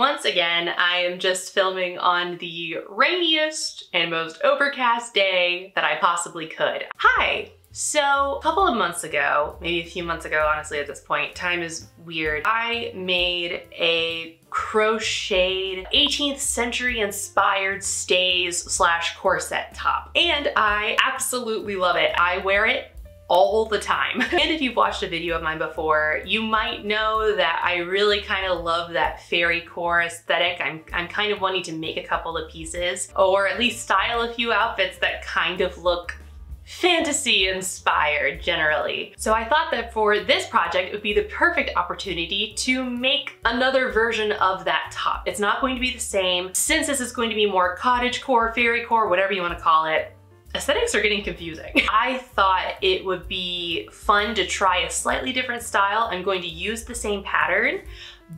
Once again, I am just filming on the rainiest and most overcast day that I possibly could. Hi! So a couple of months ago, maybe a few months ago, honestly at this point, time is weird, I made a crocheted 18th century inspired stays slash corset top. And I absolutely love it. I wear it all the time. and if you've watched a video of mine before, you might know that I really kind of love that fairy core aesthetic. I'm, I'm kind of wanting to make a couple of pieces or at least style a few outfits that kind of look fantasy inspired generally. So I thought that for this project, it would be the perfect opportunity to make another version of that top. It's not going to be the same. Since this is going to be more cottage core, fairy core, whatever you want to call it, aesthetics are getting confusing. I thought it would be fun to try a slightly different style. I'm going to use the same pattern,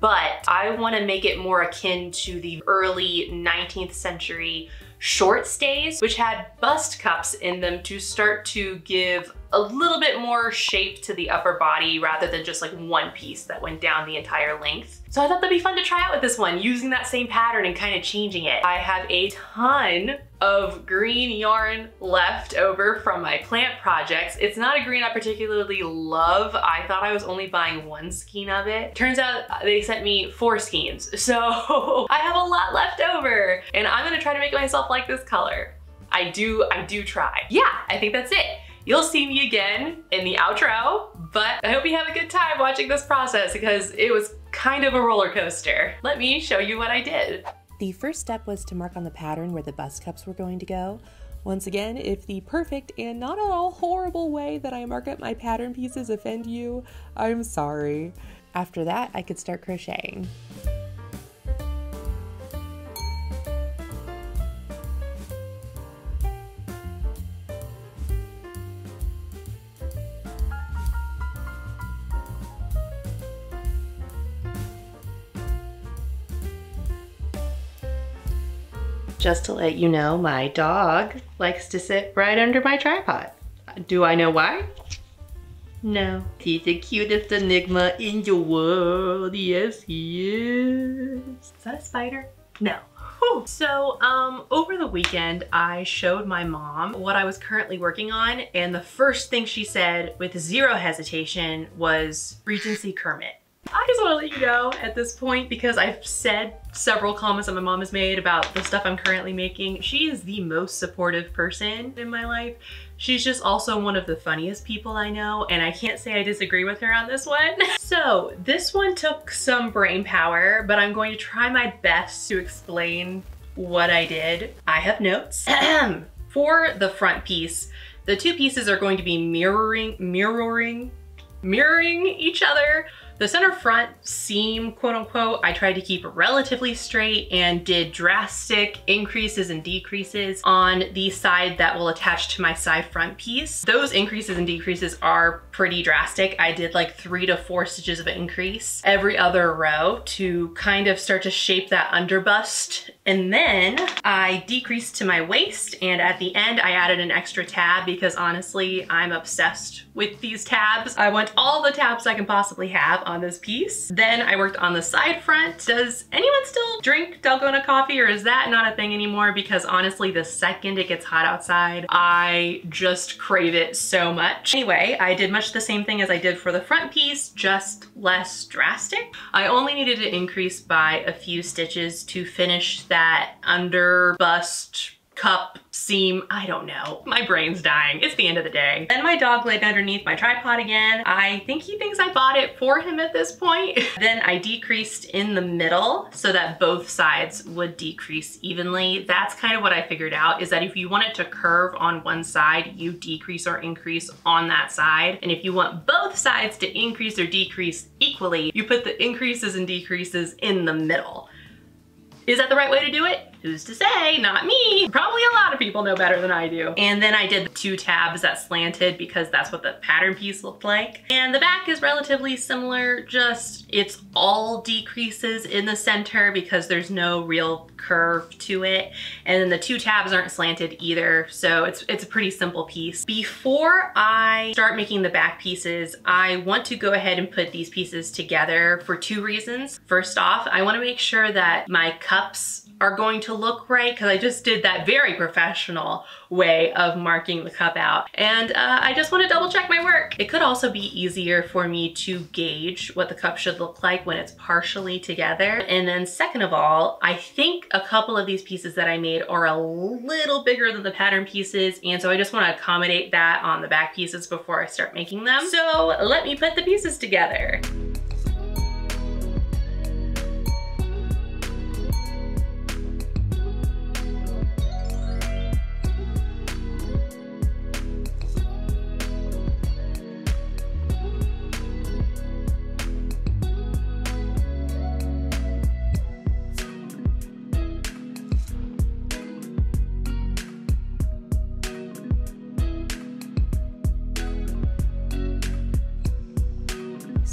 but I wanna make it more akin to the early 19th century short stays, which had bust cups in them to start to give a little bit more shape to the upper body rather than just like one piece that went down the entire length. So I thought that'd be fun to try out with this one, using that same pattern and kind of changing it. I have a ton of green yarn left over from my plant projects. It's not a green I particularly love. I thought I was only buying one skein of it. Turns out they sent me four skeins. So I have a lot left over and I'm gonna try to make myself like this color. I do, I do try. Yeah, I think that's it. You'll see me again in the outro, but I hope you have a good time watching this process because it was kind of a roller coaster. Let me show you what I did. The first step was to mark on the pattern where the bust cups were going to go. Once again, if the perfect and not at all horrible way that I mark up my pattern pieces offend you, I'm sorry. After that, I could start crocheting. Just to let you know, my dog likes to sit right under my tripod. Do I know why? No. He's the cutest enigma in the world. Yes, he is. Is that a spider? No. Whew. So um, over the weekend, I showed my mom what I was currently working on, and the first thing she said with zero hesitation was Regency Kermit. I just wanna let you know at this point because I've said several comments that my mom has made about the stuff I'm currently making. She is the most supportive person in my life. She's just also one of the funniest people I know and I can't say I disagree with her on this one. so this one took some brain power, but I'm going to try my best to explain what I did. I have notes. For the front piece, the two pieces are going to be mirroring, mirroring, mirroring each other the center front seam, quote unquote, I tried to keep relatively straight and did drastic increases and decreases on the side that will attach to my side front piece. Those increases and decreases are pretty drastic. I did like three to four stitches of increase every other row to kind of start to shape that underbust. And then I decreased to my waist and at the end I added an extra tab because honestly, I'm obsessed with these tabs. I want all the tabs I can possibly have on this piece. Then I worked on the side front. Does anyone still drink Dalgona coffee or is that not a thing anymore? Because honestly, the second it gets hot outside, I just crave it so much. Anyway, I did much the same thing as I did for the front piece, just less drastic. I only needed to increase by a few stitches to finish that under bust cup, seam, I don't know. My brain's dying. It's the end of the day. Then my dog laid underneath my tripod again. I think he thinks I bought it for him at this point. then I decreased in the middle so that both sides would decrease evenly. That's kind of what I figured out is that if you want it to curve on one side, you decrease or increase on that side. And if you want both sides to increase or decrease equally, you put the increases and decreases in the middle. Is that the right way to do it? Who's to say? Not me. Probably a lot of people know better than I do. And then I did two tabs that slanted because that's what the pattern piece looked like. And the back is relatively similar, just it's all decreases in the center because there's no real curve to it. And then the two tabs aren't slanted either. So it's, it's a pretty simple piece. Before I start making the back pieces, I want to go ahead and put these pieces together for two reasons. First off, I wanna make sure that my cups are going to look right because I just did that very professional way of marking the cup out. And uh, I just want to double check my work. It could also be easier for me to gauge what the cup should look like when it's partially together. And then second of all, I think a couple of these pieces that I made are a little bigger than the pattern pieces. And so I just want to accommodate that on the back pieces before I start making them. So let me put the pieces together.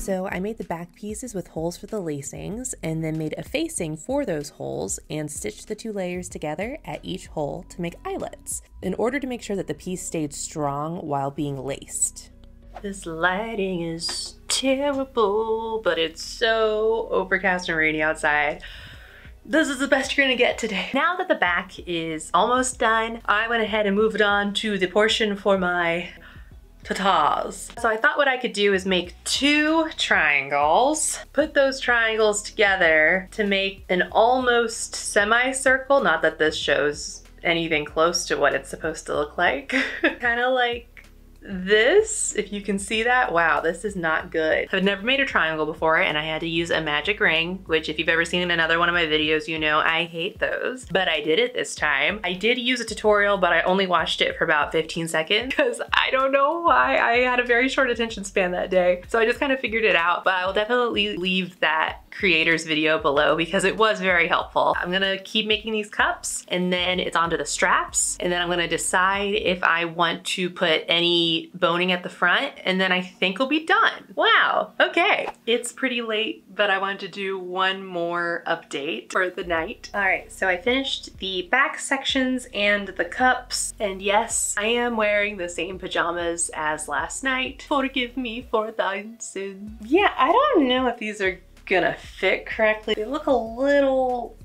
So I made the back pieces with holes for the lacings and then made a facing for those holes and stitched the two layers together at each hole to make eyelets in order to make sure that the piece stayed strong while being laced. This lighting is terrible, but it's so overcast and rainy outside. This is the best you're gonna get today. Now that the back is almost done, I went ahead and moved on to the portion for my tatas. So I thought what I could do is make two triangles, put those triangles together to make an almost semicircle. Not that this shows anything close to what it's supposed to look like. kind of like this, if you can see that, wow, this is not good. I've never made a triangle before and I had to use a magic ring, which if you've ever seen another one of my videos, you know I hate those. But I did it this time. I did use a tutorial, but I only watched it for about 15 seconds because I don't know why I had a very short attention span that day. So I just kind of figured it out, but I will definitely leave that creator's video below because it was very helpful. I'm gonna keep making these cups and then it's onto the straps and then I'm gonna decide if I want to put any boning at the front and then I think we'll be done. Wow, okay. It's pretty late, but I wanted to do one more update for the night. All right, so I finished the back sections and the cups. And yes, I am wearing the same pajamas as last night. Forgive me for thy sin. Yeah, I don't know if these are gonna fit correctly. They look a little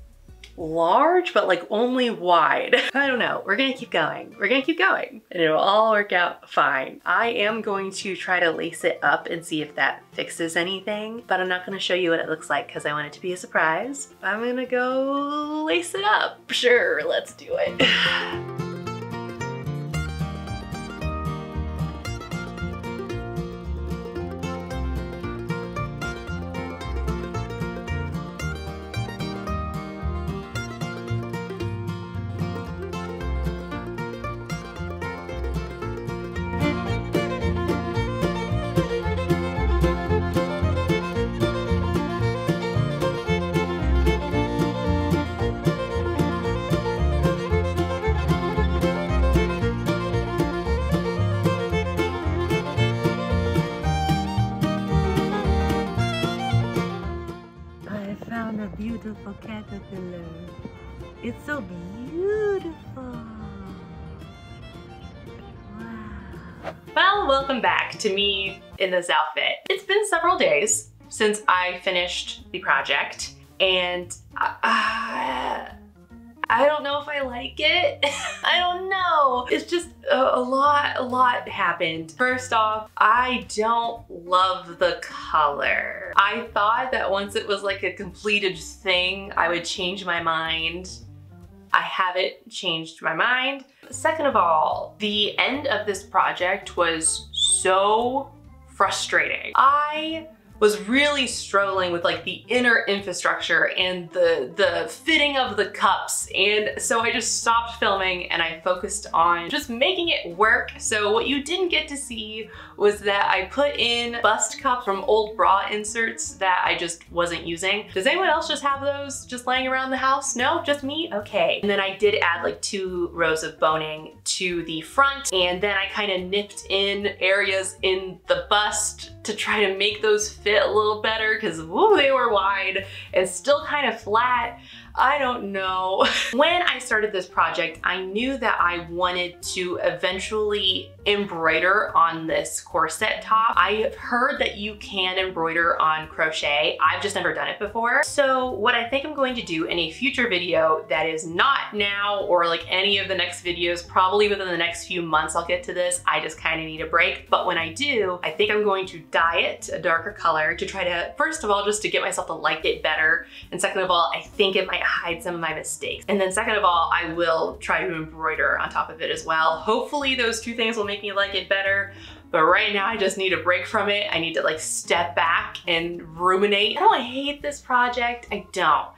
large, but like only wide. I don't know. We're gonna keep going. We're gonna keep going and it'll all work out fine. I am going to try to lace it up and see if that fixes anything, but I'm not gonna show you what it looks like because I want it to be a surprise. I'm gonna go lace it up. Sure, let's do it. It's so beautiful. Wow. Well, welcome back to me in this outfit. It's been several days since I finished the project and uh, I don't know if I like it. I don't know. It's just a, a, lot, a lot happened. First off, I don't love the color. I thought that once it was like a completed thing, I would change my mind. I haven't changed my mind. Second of all, the end of this project was so frustrating. I was really struggling with like the inner infrastructure and the the fitting of the cups and so I just stopped filming and I focused on just making it work. So what you didn't get to see was that I put in bust cups from old bra inserts that I just wasn't using. Does anyone else just have those just laying around the house? No, just me? Okay. And then I did add like two rows of boning to the front and then I kind of nipped in areas in the bust to try to make those fit a little better because they were wide and still kind of flat. I don't know. when I started this project, I knew that I wanted to eventually embroider on this corset top. I've heard that you can embroider on crochet. I've just never done it before. So what I think I'm going to do in a future video that is not now or like any of the next videos, probably within the next few months I'll get to this. I just kind of need a break. But when I do, I think I'm going to dye it a darker color to try to, first of all, just to get myself to like it better. And second of all, I think it might hide some of my mistakes. And then second of all, I will try to embroider on top of it as well. Hopefully those two things will make me like it better. But right now I just need a break from it. I need to like step back and ruminate. Oh, I don't hate this project. I don't.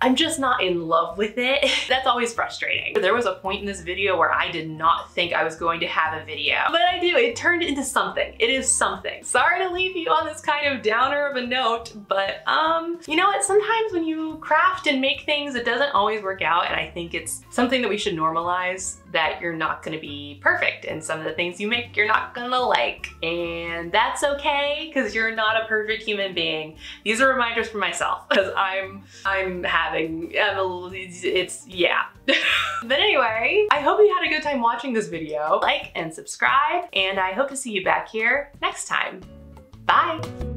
I'm just not in love with it. That's always frustrating. There was a point in this video where I did not think I was going to have a video, but I do. It turned into something. It is something. Sorry to leave you on this kind of downer of a note, but um, you know what? Sometimes when you craft and make things, it doesn't always work out. And I think it's something that we should normalize that you're not gonna be perfect and some of the things you make you're not gonna like and that's okay because you're not a perfect human being these are reminders for myself because i'm i'm having I'm, it's yeah. But anyway i hope you had a good time watching this video. Like and subscribe and i hope to see you back here next time. Bye